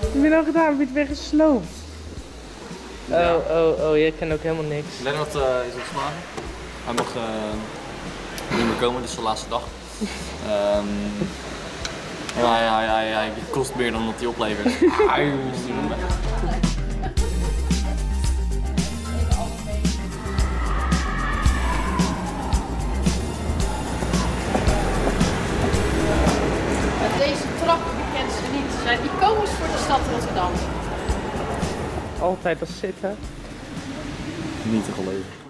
Ik ben je nou gedaan? Heb je weer gesloopt? Ja. Oh, oh, oh, jij kent ook helemaal niks. Lennart uh, is ontslagen. Hij mag uh, niet meer komen, dus de laatste dag. um, ja, ja, hij, hij, hij kost meer dan dat hij oplevert. Auw, Deze trap kent ze niet. Ze zijn iconisch voor de stad Rotterdam. Altijd als zitten. Niet te geloven.